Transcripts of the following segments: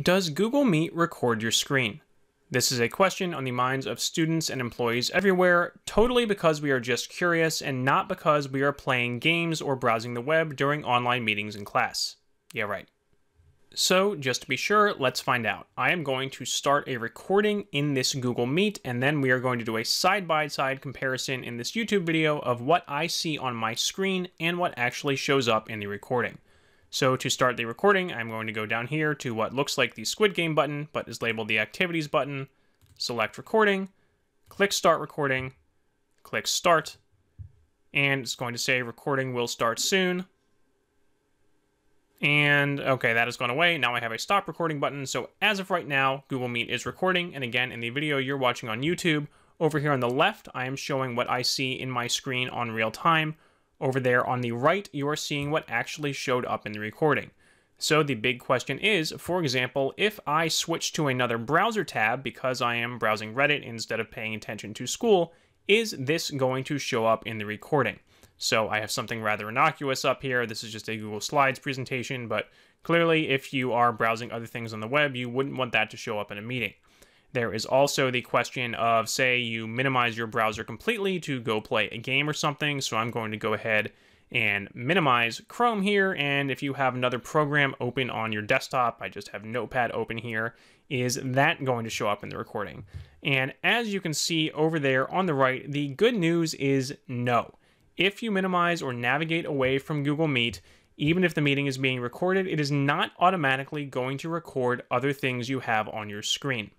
Does Google Meet record your screen? This is a question on the minds of students and employees everywhere, totally because we are just curious and not because we are playing games or browsing the web during online meetings in class. Yeah, right. So, just to be sure, let's find out. I am going to start a recording in this Google Meet, and then we are going to do a side-by-side comparison in this YouTube video of what I see on my screen and what actually shows up in the recording. So to start the recording, I'm going to go down here to what looks like the Squid Game button, but is labeled the Activities button, select Recording, click Start Recording, click Start, and it's going to say Recording will start soon. And okay, that has gone away. Now I have a Stop Recording button. So as of right now, Google Meet is recording. And again, in the video you're watching on YouTube, over here on the left, I am showing what I see in my screen on real time over there on the right, you are seeing what actually showed up in the recording. So the big question is, for example, if I switch to another browser tab because I am browsing Reddit instead of paying attention to school, is this going to show up in the recording? So I have something rather innocuous up here. This is just a Google Slides presentation, but clearly if you are browsing other things on the web, you wouldn't want that to show up in a meeting. There is also the question of, say, you minimize your browser completely to go play a game or something. So I'm going to go ahead and minimize Chrome here. And if you have another program open on your desktop, I just have Notepad open here, is that going to show up in the recording? And as you can see over there on the right, the good news is no. If you minimize or navigate away from Google Meet, even if the meeting is being recorded, it is not automatically going to record other things you have on your screen.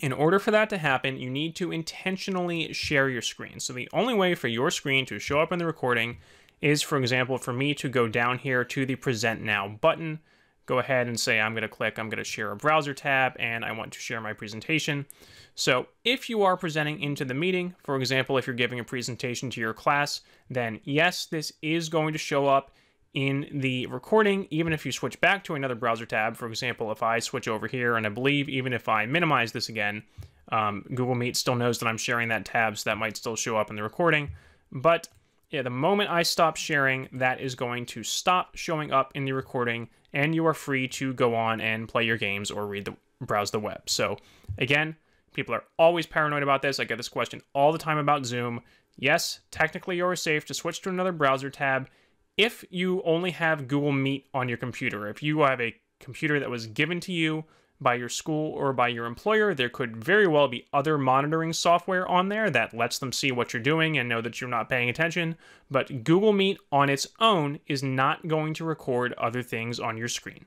In order for that to happen, you need to intentionally share your screen. So the only way for your screen to show up in the recording is, for example, for me to go down here to the Present Now button, go ahead and say I'm going to click, I'm going to share a browser tab, and I want to share my presentation. So if you are presenting into the meeting, for example, if you're giving a presentation to your class, then yes, this is going to show up in the recording, even if you switch back to another browser tab, for example, if I switch over here, and I believe even if I minimize this again, um, Google Meet still knows that I'm sharing that tab, so that might still show up in the recording. But yeah, the moment I stop sharing, that is going to stop showing up in the recording, and you are free to go on and play your games or read the browse the web. So again, people are always paranoid about this. I get this question all the time about Zoom. Yes, technically you're safe to switch to another browser tab if you only have Google Meet on your computer, if you have a computer that was given to you by your school or by your employer, there could very well be other monitoring software on there that lets them see what you're doing and know that you're not paying attention. But Google Meet on its own is not going to record other things on your screen.